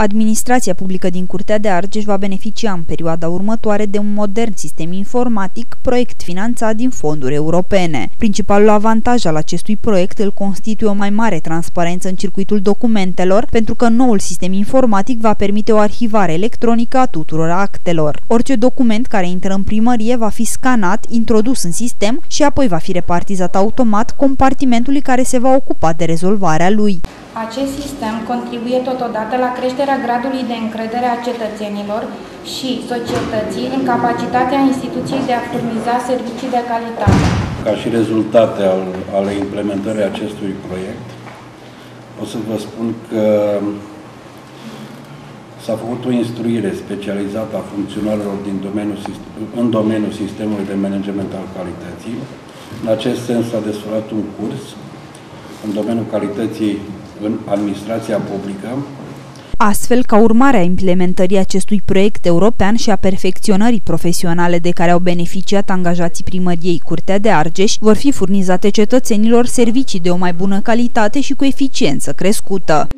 Administrația publică din Curtea de Argeș va beneficia în perioada următoare de un modern sistem informatic, proiect finanțat din fonduri europene. Principalul avantaj al acestui proiect îl constituie o mai mare transparență în circuitul documentelor, pentru că noul sistem informatic va permite o arhivare electronică a tuturor actelor. Orice document care intră în primărie va fi scanat, introdus în sistem și apoi va fi repartizat automat compartimentului care se va ocupa de rezolvarea lui. Acest sistem contribuie totodată la creșterea gradului de încredere a cetățenilor și societății în capacitatea instituției de a furniza servicii de calitate. Ca și rezultate al, ale implementării acestui proiect, o să vă spun că s-a făcut o instruire specializată a funcționarilor din domeniul, în domeniul sistemului de management al calității. În acest sens s-a desfășurat un curs în domeniul calității în administrația publică. Astfel, ca urmare a implementării acestui proiect european și a perfecționării profesionale de care au beneficiat angajații primăriei Curtea de Argeș, vor fi furnizate cetățenilor servicii de o mai bună calitate și cu eficiență crescută.